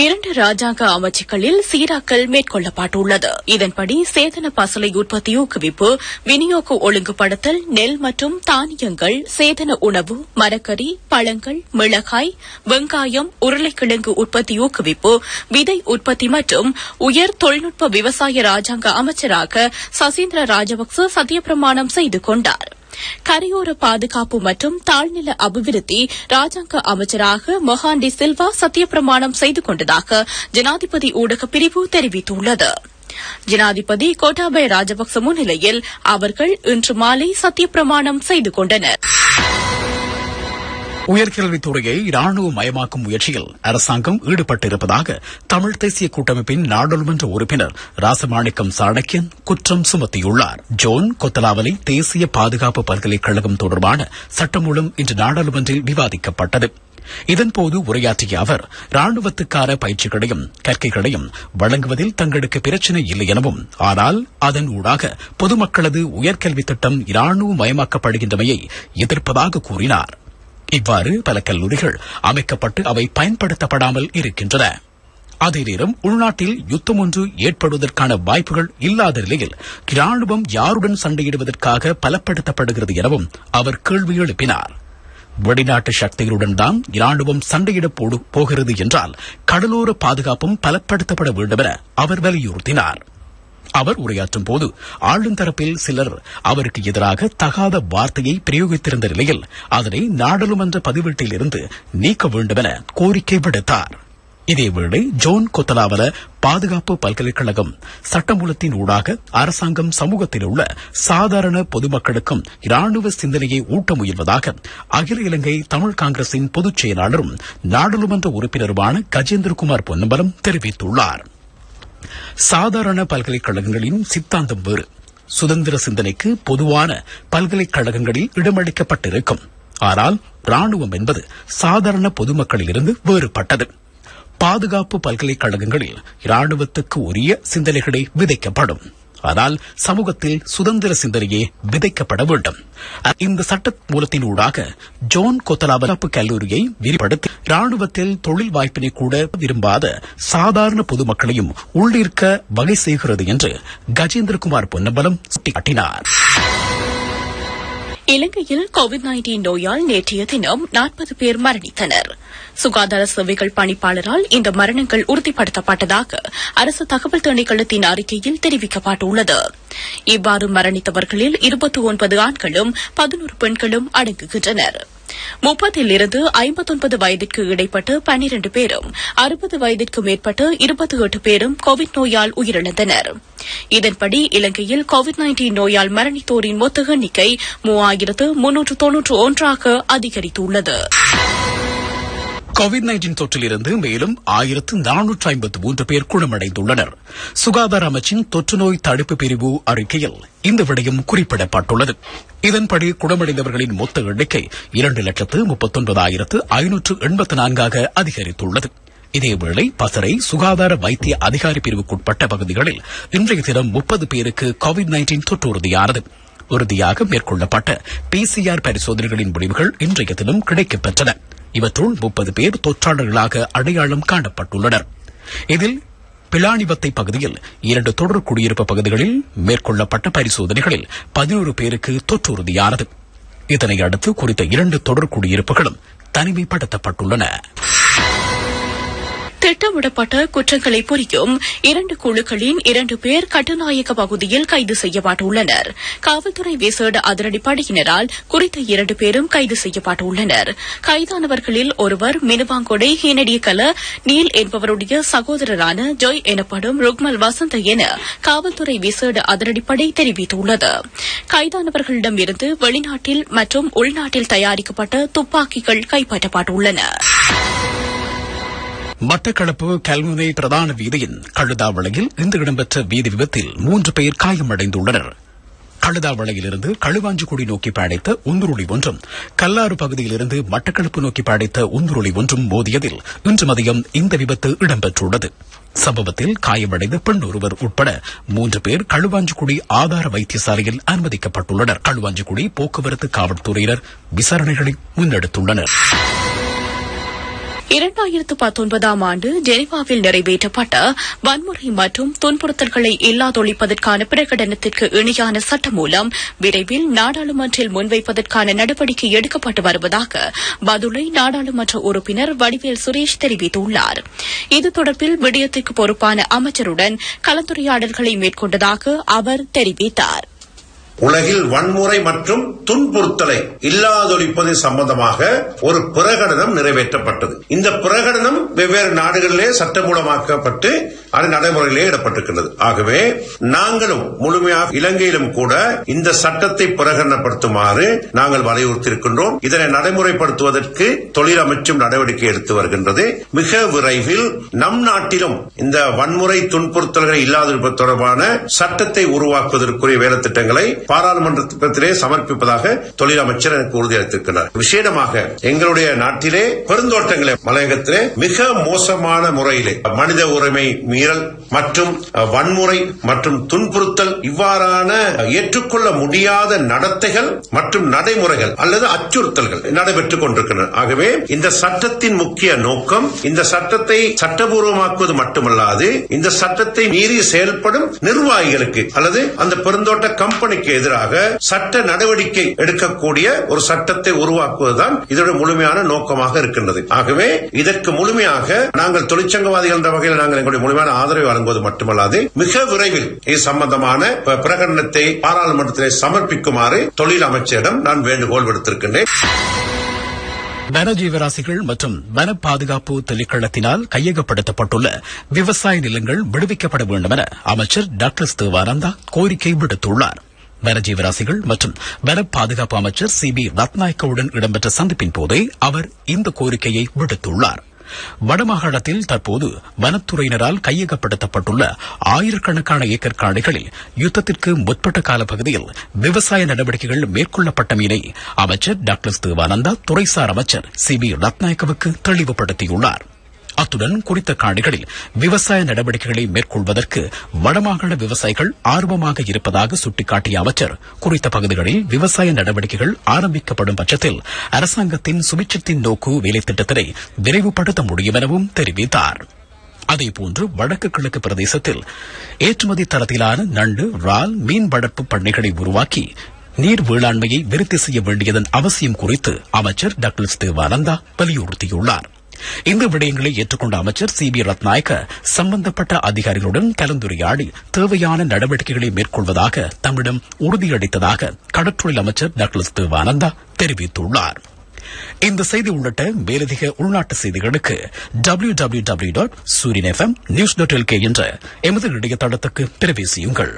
இரண்டு ராஜாங்க அமைச்சுக்களில் சீராக்கல் மேற்கொள்ளப்பட்டுள்ளது. இதன்படி சேதன பசலை உற்பத்தி ஊக்குவிப்பு விநியோக ஒழுங்குபடுத்தல் நெல் மற்றும் தானியங்கள் சேதன உணவு மரக்கறி பழங்கள் மிளகாய் வெங்காயம் உருளைக்கிழங்கு உற்பத்தி ஊக்குவிப்பு விதை உற்பத்தி மற்றும் உயர் தொழில்நுட்ப விவசாய ராஜாங்க அமைச்சராக சசீந்திர ராஜபக்ச சத்தியப்பிரமாணம் செய்து கொண்டார். கரையோர பாதுகாப்பு மற்றும் தாழ்நில அபிவிருத்தி ராஜாங்க அமைச்சராக மொஹாண்டி சில்வா சத்தியப்பிரமாணம் செய்து கொண்டதாக ஜனாதிபதி ஊடகப் பிரிவு தெரிவித்துள்ளது. ஜனாதிபதி கோட்டாபய ராஜபக்ச முன்னிலையில் அவர்கள் இன்று மாலை சத்தியப்பிரமாணம் செய்து கொண்டனர். உயர்கல்வித்துறையை ராணுவ மயமாக்கும் முயற்சியில் அரசாங்கம் ஈடுபட்டிருப்பதாக தமிழ் தேசிய கூட்டமைப்பின் நாடாளுமன்ற உறுப்பினர் ராசமாணிக்கம் சாணக்கியன் குற்றம் சுமத்தியுள்ளார். ஜோன் கொத்தலாவலை தேசிய பாதுகாப்பு பல்கலைக்கழகம் தொடர்பான சட்டமூலம் இன்று நாடாளுமன்றில் விவாதிக்கப்பட்டது. இதன்போது உரையாற்றிய அவர் ராணுவத்துக்கான பயிற்சிகளையும் கற்கைகளையும் வழங்குவதில் தங்களுக்கு பிரச்சினை இல்லை எனவும் ஆனால் அதன் ஊடாக பொதுமக்களது உயர்கல்வி திட்டம் ராணுவ மயமாக்கப்படுகின்றமையை எதிர்ப்பதாக கூறினார். இவ்வாறு பல கல்லூரிகள் அமைக்கப்பட்டு அவை பயன்படுத்தப்படாமல் இருக்கின்றன. அதே நேரம் உள்நாட்டில் யுத்தம் ஒன்று ஏற்படுவதற்கான வாய்ப்புகள் இல்லாத நிலையில் ராணுவம் யாருடன் சண்டையிடுவதற்காக பலப்படுத்தப்படுகிறது எனவும் அவர் கேள்வி எழுப்பினார். வெளிநாட்டு சக்திகளுடன் தான் ராணுவம் சண்டையிடப் போகிறது என்றால் கடலோர பாதுகாப்பும் பலப்படுத்தப்பட வேண்டும் என அவர் வலியுறுத்தினார். அவர் உரையாற்றும் போது ஆளும் தரப்பில் சிலர் அவருக்கு எதிராக தகாத வார்த்தையை பிரயோகித்திருந்த நிலையில் அதனை நாடாளுமன்ற பதிவேட்டில் இருந்து நீக்க வேண்டும் என கோரிக்கை விடுத்தார். இதேவேளை ஜோன் கொத்தலாவல பாதுகாப்பு பல்கலைக்கழகம் சட்டமூலத்தின் ஊடாக அரசாங்கம் சமூகத்தில் உள்ள சாதாரண பொதுமக்களுக்கும் ராணுவ சிந்தனையை ஊட்ட முயல்வதாக அகில இலங்கை தமிழ் காங்கிரசின் பொதுச் செயலாளரும் நாடாளுமன்ற உறுப்பினருமான கஜேந்திரகுமார் பொன்னம்பலம் தெரிவித்துள்ளார். சாதாரண பல்கலைக்கழகங்களின் சித்தாந்தம் வேறு. சுதந்திர சிந்தனைக்கு பொதுவான பல்கலைக்கழகங்களில் இடமளிக்கப்பட்டிருக்கும். ஆனால் ராணுவம் என்பது சாதாரண பொதுமக்களிலிருந்து வேறுபட்டது. பாதுகாப்பு பல்கலைக்கழகங்களில் ராணுவத்துக்கு உரிய சிந்தனைகளை விதைக்கப்படும். ஆனால் சமூகத்தில் சுதந்திர சிந்தனையே விதைக்கப்பட வேண்டும். இந்த சட்ட மூலத்தினூடாக ஜோன் கொத்தலாபலாப்பு கல்லூரியை விரிவுபடுத்தி ராணுவத்தில் தொழில் வாய்ப்பினை கூட விரும்பாத சாதாரண பொதுமக்களையும் உள்ளிருக்க வகை செய்கிறது என்று கஜேந்திரகுமார் பொன்னம்பலம் சுட்டிக்காட்டினார். இலங்கையில் கோவிட் நைன்டீன் நோயால் நேற்றைய தினம் நாற்பது பேர் மரணித்தனர். சுகாதார சேவைகள் பணிப்பாளரால் இந்த மரணங்கள் உறுதிப்படுத்தப்பட்டதாக அரசு தகவல் திணைக்களத்தின் அறிக்கையில் தெரிவிக்கப்பட்டுள்ளது. இவ்வாறு மரணித்தவர்களில் இருபத்தி ஒன்பது ஆண்களும் பதினோரு பெண்களும் அடங்குகின்றனர். முப்பதிலிருந்து ஐம்பத்தொன்பது வயதிற்கு இடைப்பட்டு பனிரண்டு பேரும் அறுபது வயதிற்கு மேற்பட்டு இருபத்தி எட்டு பேரும் கோவிட் நோயால் உயிரிழந்தனர். இதன்படி இலங்கையில் கோவிட் நைன்டீன் நோயால் மரணித்தோரின் மொத்த எண்ணிக்கை மூவாயிரத்து முன்னூற்று தொன்னூற்று ஒன்றாக அதிகரித்துள்ளது. கோவிட் நைன்டீன் தொற்றிலிருந்து மேலும் ஆயிரத்து நானூற்று ஐம்பத்து மூன்று பேர் குணமடைந்துள்ளனர். சுகாதார அமைச்சின் தொற்றுநோய் தடுப்பு பிரிவு அறிக்கையில் இந்த விடயம் குறிப்பிடப்பட்டுள்ளது. இதன்படி குணமடைந்தவர்களின் மொத்த எண்ணிக்கை இரண்டு லட்சத்து முப்பத்தொன்பதாயிரத்து ஐநூற்று எண்பத்து நான்காக அதிகரித்துள்ளது. இதேவேளை பசரை சுகாதார வைத்திய அதிகாரி பிரிவுக்குட்பட்ட பகுதிகளில் இன்றைய தினம் முப்பது பேருக்கு கோவிட் நைன்டீன் தொற்று உறுதியானது. உறுதியாக மேற்கொள்ளப்பட்ட பிசிஆர் பரிசோதனைகளின் முடிவுகள் இன்றைய தினம் கிடைக்கப்பெற்றன. இவற்றுள் முப்பது பேர் தொற்றாளர்களாக அடையாளம் காணப்பட்டுள்ளனர். இதில் பிலானிவத்தை பகுதியில் இரண்டு தொடர் குடியிருப்பு பகுதிகளில் மேற்கொள்ளப்பட்ட பரிசோதனைகளில் பதினோரு பேருக்கு தொற்று உறுதியானது இதனை அடுத்து குறித்த இரண்டு தொடர் குடியிருப்புகளும் தனிமைப்படுத்தப்பட்டுள்ளன. திட்டமிடப்பட்ட குற்றங்களை புரியும் இரண்டு குழுக்களின் இரண்டு பேர் கட்டுநாயக்க பகுதியில் கைது செய்யப்பட்டுள்ளனர். காவல்துறை விசேட அதிரடிப்படையினரால் குறித்த இரண்டு பேரும் கைது செய்யப்பட்டுள்ளனர். கைதானவர்களில் ஒருவர் மினுவாங்கொடை ஹீனடியக்கல நீல் என்பவருடைய சகோதரரான ஜொய் எனப்படும் ருக்மல் வசந்த என காவல்துறை விசேட அதிரடிப்படை தெரிவித்துள்ளது. கைதானவர்களிடமிருந்து வெளிநாட்டில் மற்றும் உள்நாட்டில் தயாரிக்கப்பட்ட துப்பாக்கிகள் கைப்பற்றப்பட்டுள்ளன. மட்டக்களப்பு கல்முனை பிரதான வீதியின் கழுதாவளையில் இன்று இடம்பெற்ற வீதி விபத்தில் மூன்று பேர் காயமடைந்துள்ளனர். கழுதாவளையிலிருந்து களுவாஞ்சிக்குடி நோக்கி படைத்த உந்துருளி ஒன்றும் கல்லாறு பகுதியிலிருந்து மட்டக்களப்பு நோக்கி படைத்த உந்துருளி ஒன்றும் மோதியதில் இன்று மதியம் இந்த விபத்து இடம்பெற்றுள்ளது. சம்பவத்தில் காயமடைந்த பெண் ஒருவர் உட்பட மூன்று பேர் களுவாஞ்சிக்குடி ஆதார வைத்தியசாலையில் அனுமதிக்கப்பட்டுள்ளனர். களுவாஞ்சிக்குடி போக்குவரத்து காவல்துறையினர் விசாரணைகளை முன்னெடுத்துள்ளனர். இரண்டாயிரத்து பத்தொன்பதாம் ஆண்டு ஜெனிவாவில் நிறைவேற்றப்பட்ட வன்முறை மற்றும் துன்புறுத்தல்களை இல்லாதொழிப்பதற்கான பிரகடனத்திற்கு இணையான சட்டம் மூலம் விரைவில் நாடாளுமன்றில் முன்வைப்பதற்கான நடவடிக்கை எடுக்கப்பட்டு வருவதாக பதுளை நாடாளுமன்ற உறுப்பினர் வடிவேல் சுரேஷ் தெரிவித்துள்ளார். இது தொடர்பில் விடயத்திற்கு பொறுப்பான அமைச்சருடன் கலந்துரையாடல்களை மேற்கொண்டதாக அவர் தெரிவித்தார். உலகில் வன்முறை மற்றும் துன்புறுத்தலை இல்லாதொழிப்பது சம்பந்தமாக ஒரு பிரகடனம் நிறைவேற்றப்பட்டது. இந்த பிரகடனம் வெவ்வேறு நாடுகளிலே சட்டமூலமாக்கப்பட்டு அது நடைமுறையிலே இடப்பட்டிருக்கிறது ஆகவே நாங்களும் முழுமையாக இலங்கையிலும் கூட இந்த சட்டத்தை பிரகடனப்படுத்துமாறு நாங்கள் வலியுறுத்தியிருக்கின்றோம். இதனை நடைமுறைப்படுத்துவதற்கு தொழில் அமைச்சும் நடவடிக்கை எடுத்து வருகின்றது. மிக விரைவில் நம் நாட்டிலும் இந்த வன்முறை துன்புறுத்தல்களை இல்லாதிருப்பது தொடர்பான சட்டத்தை உருவாக்குவதற்குரிய வேலைத்திட்டங்களை பாராளுமன்றத்திலே சமர்ப்பிப்பதாக தொழில் அமைச்சர் எனக்கு உறுதியளித்திருக்கிறார். விசேடமாக எங்களுடைய நாட்டிலே பெருந்தோட்டங்களை மலையகத்திலே மிக மோசமான முறையிலே மனித உரிமை மீறல் மற்றும் வன்முறை மற்றும் துன்புறுத்தல் இவ்வாறான ஏற்றுக்கொள்ள முடியாத நடத்தைகள் மற்றும் நடைமுறைகள் அல்லது அச்சுறுத்தல்கள் நடைபெற்றுக் கொண்டிருக்கின்றன. ஆகவே இந்த சட்டத்தின் முக்கிய நோக்கம் இந்த சட்டத்தை சட்டபூர்வமாக்குவது மட்டுமல்லாது இந்த சட்டத்தை மீறி செயல்படும் நிர்வாகிகளுக்கு அல்லது அந்த பெருந்தோட்ட கம்பெனிக்கு எதிராக சட்ட நடவடிக்கை எடுக்கக்கூடிய ஒரு சட்டத்தை உருவாக்குவதுதான் இதோட முழுமையான நோக்கமாக இருக்கின்றது. ஆகவே இதற்கு முழுமையாக நாங்கள் தொழிற்சங்கவாதிகள் என்ற வகையில் நாங்கள் எங்களுடைய முழுமையான ஆதரவை வழங்குவது மட்டுமல்லாது மிக விரைவில் இது சம்பந்தமான பிரகடனத்தை பாராளுமன்றத்திலே சமர்ப்பிக்குமாறு தொழில் அமைச்சரிடம் நான் வேண்டுகோள் விடுத்திருக்கின்றேன். வனஜீவராசிகள் மற்றும் வன பாதுகாப்பு திணைக்களத்தினால் கையகப்படுத்தப்பட்டுள்ள விவசாய நிலங்கள் விடுவிக்கப்பட வேண்டும் என அமைச்சர் டாக்டர் தேவானந்தா கோரிக்கை விடுத்துள்ளார் வனஜீவராசிகள் மற்றும் வன பாதுகாப்பு அமைச்சர் சி பி ரத்நாயக்கவுடன் இடம்பெற்ற சந்திப்பின் போதே அவர் இந்த கோரிக்கையை விடுத்துள்ளார். வடமாகாணத்தில் தற்போது வனத்துறையினரால் கையகப்படுத்தப்பட்டுள்ள ஆயிரக்கணக்கான ஏக்கர் காடுகளில் யுத்தத்திற்கு முற்பட்ட காலப்பகுதியில் விவசாய நடவடிக்கைகள் மேற்கொள்ளப்பட்டமையினை அமைச்சர் டாக்டர் தேவானந்தா துறைசார் அமைச்சர் சி பி ரத்நாயக்கவுக்கு தெளிவுபடுத்தியுள்ளார். அத்துடன் குறித்த காடுகளில் விவசாய நடவடிக்கைகளை மேற்கொள்வதற்கு வடமாகாண விவசாயிகள் ஆர்வமாக இருப்பதாக சுட்டிக்காட்டிய அமைச்சர் குறித்த பகுதிகளில் விவசாய நடவடிக்கைகள் ஆரம்பிக்கப்படும் பட்சத்தில் அரசாங்கத்தின் சுபிட்சத்தின் நோக்கு வேலை திட்டத்தினை விரைவுபடுத்த முடியும் எனவும் தெரிவித்தார். அதேபோன்று வடக்கு கிழக்கு பிரதேசத்தில் ஏற்றுமதி தரத்திலான நண்டு ரால் மீன் வளர்ப்பு பண்ணைகளை உருவாக்கி நீர் வேளாண்மையை விருத்தி செய்ய வேண்டியதன் அவசியம் குறித்து அமைச்சர் டாக்டர் தேவானந்தா வலியுறுத்தியுள்ளாா் இந்த விடயங்களை ஏற்றுக்கொண்ட அமைச்சர் சி பி ரத்நாயக்க சம்பந்தப்பட்ட அதிகாரிகளுடன் கலந்துரையாடி தேவையான நடவடிக்கைகளை மேற்கொள்வதாக தம்மிடம் உறுதியளித்ததாக கடற்றொழில் அமைச்சர் டாக்டர் தேவானந்தா தெரிவித்துள்ளார். இந்த செய்தி உள்ளிட்ட மேலதிக உள்நாட்டு செய்திகளுக்கு W W W dot Sooriyan FM news dot LK என்ற எமது இணையதளத்துக்கு பிரவேசியுங்கள்.